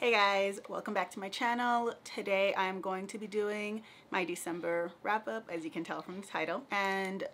Hey guys, welcome back to my channel. Today I'm going to be doing my December wrap up as you can tell from the title and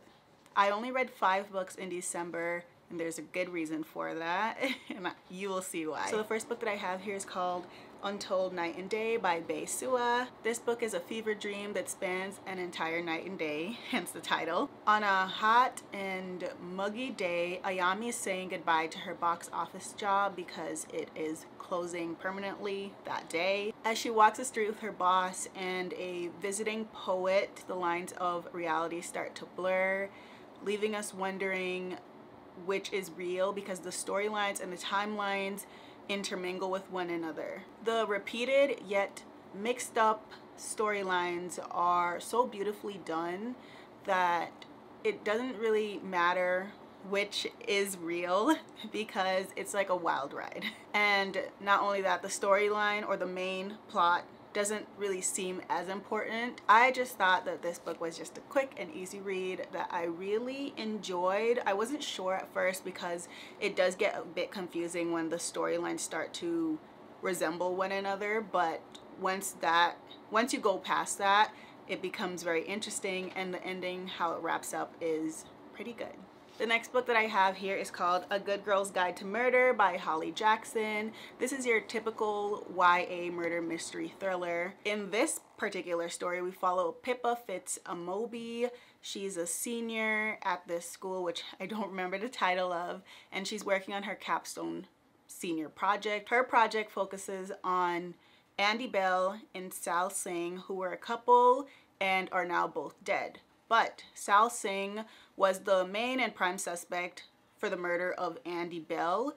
I only read five books in December and there's a good reason for that and you will see why. So the first book that I have here is called Untold Night and Day by Bae Suah. This book is a fever dream that spans an entire night and day, hence the title. On a hot and muggy day, Ayami is saying goodbye to her box office job because it is closing permanently that day. As she walks the street with her boss and a visiting poet, the lines of reality start to blur, leaving us wondering which is real because the storylines and the timelines intermingle with one another. The repeated yet mixed up storylines are so beautifully done that it doesn't really matter which is real because it's like a wild ride. And not only that, the storyline or the main plot doesn't really seem as important. I just thought that this book was just a quick and easy read that I really enjoyed. I wasn't sure at first because it does get a bit confusing when the storylines start to resemble one another, but once that once you go past that, it becomes very interesting and the ending how it wraps up is pretty good. The next book that I have here is called A Good Girl's Guide to Murder by Holly Jackson. This is your typical YA murder mystery thriller. In this particular story, we follow Pippa Fitz Amobi. She's a senior at this school, which I don't remember the title of, and she's working on her capstone senior project. Her project focuses on Andy Bell and Sal Singh, who were a couple and are now both dead. But Sal Singh was the main and prime suspect for the murder of Andy Bell.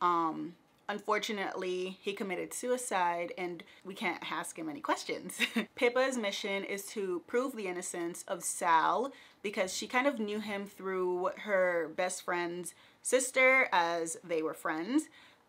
Um, unfortunately, he committed suicide and we can't ask him any questions. Pippa's mission is to prove the innocence of Sal because she kind of knew him through her best friend's sister as they were friends.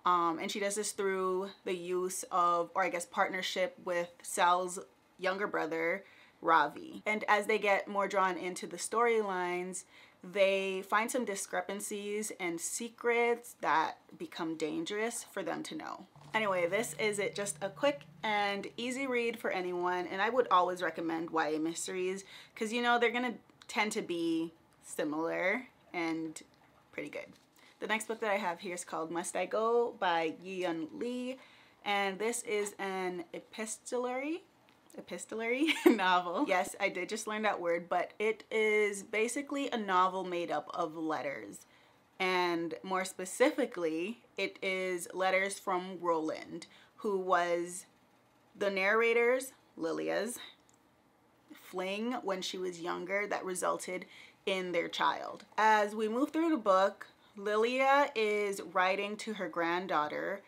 Um, and she does this through the use of, or I guess partnership with Sal's younger brother, Ravi. And as they get more drawn into the storylines, they find some discrepancies and secrets that become dangerous for them to know. Anyway, this is it just a quick and easy read for anyone and I would always recommend YA mysteries because you know they're gonna tend to be similar and pretty good. The next book that I have here is called Must I Go by Yiyun Li and this is an epistolary epistolary novel. Yes, I did just learn that word, but it is basically a novel made up of letters. And more specifically, it is letters from Roland, who was the narrator's, Lilia's, fling when she was younger that resulted in their child. As we move through the book, Lilia is writing to her granddaughter,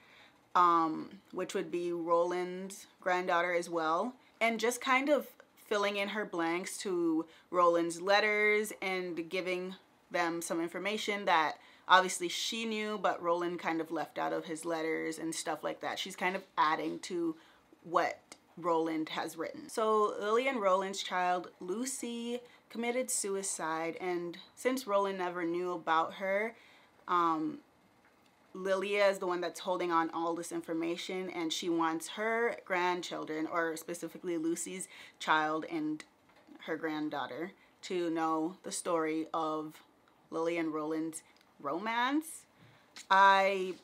um, which would be Roland's granddaughter as well and just kind of filling in her blanks to Roland's letters and giving them some information that obviously she knew but Roland kind of left out of his letters and stuff like that. She's kind of adding to what Roland has written. So Lily and Roland's child Lucy committed suicide and since Roland never knew about her um, Lilia is the one that's holding on all this information and she wants her grandchildren or specifically Lucy's child and her granddaughter to know the story of Lily and Roland's romance. I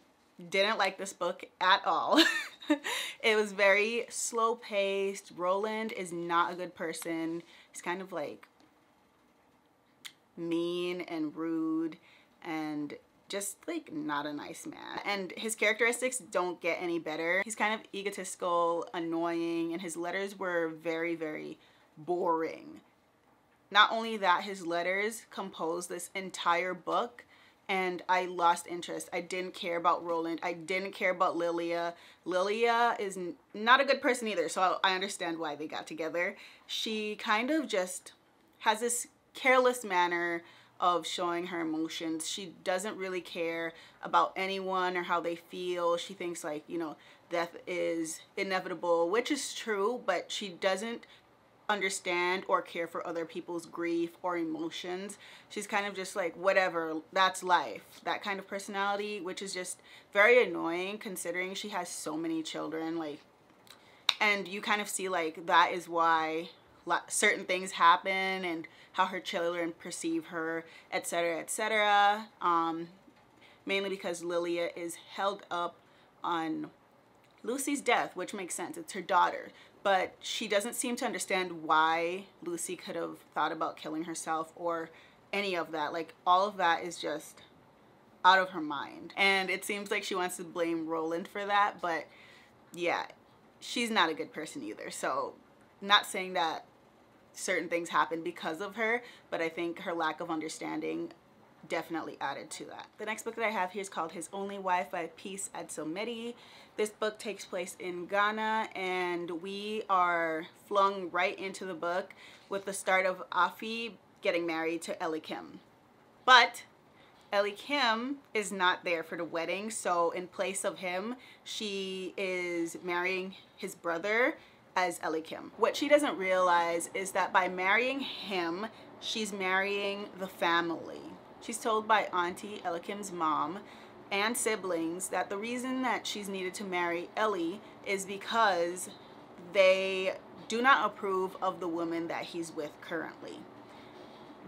didn't like this book at all. it was very slow paced. Roland is not a good person. He's kind of like mean and rude and just like not a nice man and his characteristics don't get any better he's kind of egotistical annoying and his letters were very very boring not only that his letters composed this entire book and I lost interest. I didn't care about Roland. I didn't care about Lilia. Lilia is not a good person either, so I understand why they got together. She kind of just has this careless manner of showing her emotions. She doesn't really care about anyone or how they feel. She thinks like, you know, death is inevitable, which is true, but she doesn't understand or care for other people's grief or emotions. She's kind of just like, whatever, that's life. That kind of personality, which is just very annoying considering she has so many children. Like, and you kind of see like that is why certain things happen and how her children perceive her, etc., etc. Um, mainly because Lilia is held up on Lucy's death, which makes sense. It's her daughter. But she doesn't seem to understand why Lucy could have thought about killing herself or any of that. Like, all of that is just out of her mind. And it seems like she wants to blame Roland for that, but yeah, she's not a good person either. So, not saying that certain things happen because of her, but I think her lack of understanding definitely added to that. The next book that I have here is called His Only Wife by Peace Adzo Medie. This book takes place in Ghana and we are flung right into the book with the start of Afi getting married to Elikem. But Elikem is not there for the wedding, so in place of him, she is marrying his brother as Elikem. What she doesn't realize is that by marrying him, she's marrying the family. She's told by Auntie Elikem's mom and siblings that the reason that she's needed to marry Ellie is because they do not approve of the woman that he's with currently.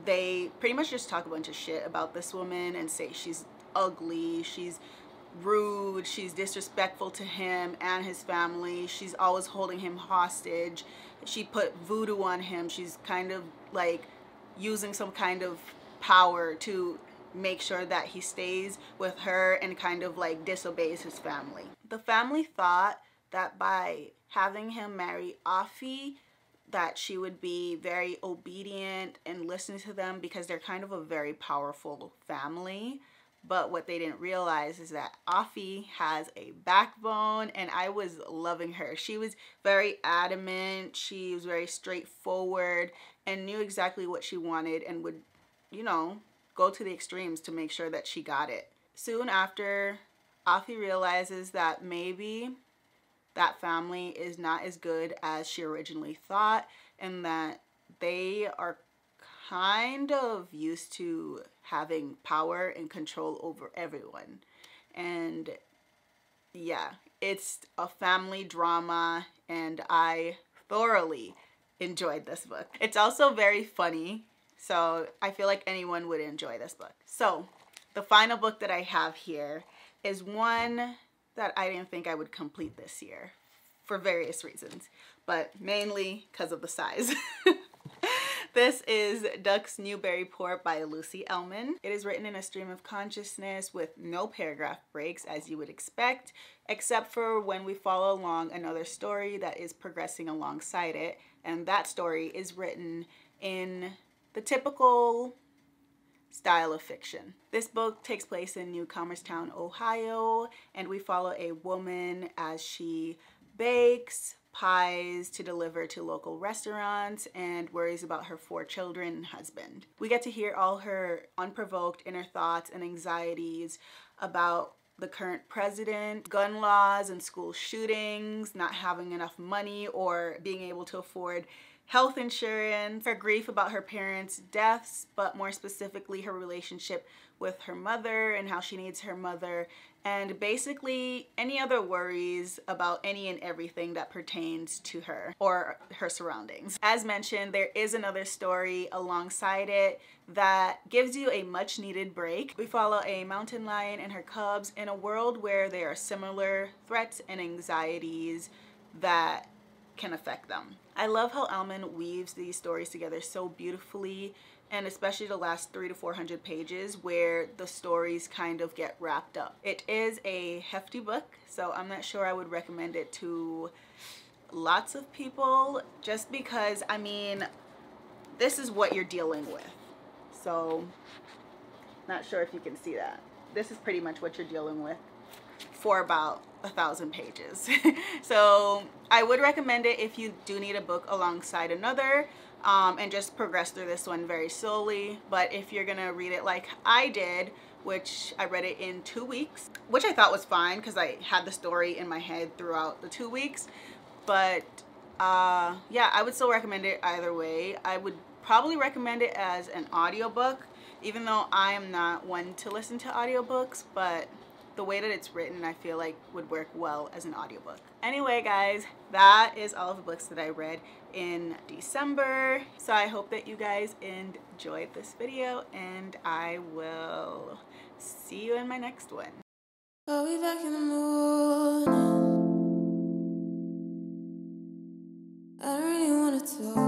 They pretty much just talk a bunch of shit about this woman and say she's ugly, she's rude, she's disrespectful to him and his family, she's always holding him hostage, she put voodoo on him, she's kind of like using some kind of power to make sure that he stays with her and kind of like disobeys his family. The family thought that by having him marry Afi, that she would be very obedient and listen to them because they're kind of a very powerful family. But what they didn't realize is that Afi has a backbone and I was loving her. She was very adamant, she was very straightforward and knew exactly what she wanted and would, you know, go to the extremes to make sure that she got it. Soon after, Afi realizes that maybe that family is not as good as she originally thought and that they are kind of used to having power and control over everyone. And yeah, it's a family drama and I thoroughly enjoyed this book. It's also very funny so I feel like anyone would enjoy this book. So the final book that I have here is one that I didn't think I would complete this year for various reasons, but mainly because of the size. This is Ducks, Newburyport by Lucy Ellmann. It is written in a stream of consciousness with no paragraph breaks as you would expect, except for when we follow along another story that is progressing alongside it. And that story is written in the typical style of fiction. This book takes place in New Town, Ohio, and we follow a woman as she bakes pies to deliver to local restaurants and worries about her four children and husband. We get to hear all her unprovoked inner thoughts and anxieties about the current president, gun laws and school shootings, not having enough money or being able to afford health insurance, her grief about her parents' deaths, but more specifically her relationship with her mother and how she needs her mother, and basically any other worries about any and everything that pertains to her or her surroundings. As mentioned, there is another story alongside it that gives you a much needed break. We follow a mountain lion and her cubs in a world where there are similar threats and anxieties that can affect them. I love how Ellmann weaves these stories together so beautifully and especially the last three to 400 pages where the stories kind of get wrapped up. It is a hefty book, so I'm not sure I would recommend it to lots of people just because, I mean, this is what you're dealing with. So, not sure if you can see that. This is pretty much what you're dealing with for about a thousand pages. so I would recommend it if you do need a book alongside another um, and just progress through this one very slowly. But if you're gonna read it like I did, which I read it in two weeks, which I thought was fine because I had the story in my head throughout the two weeks. But uh, yeah, I would still recommend it either way. I would probably recommend it as an audiobook, even though I am not one to listen to audiobooks, but the way that it's written I feel like would work well as an audiobook. Anyway guys, that is all of the books that I read in December. So I hope that you guys enjoyed this video and I will see you in my next one. Are we back in the morning? I really wanna talk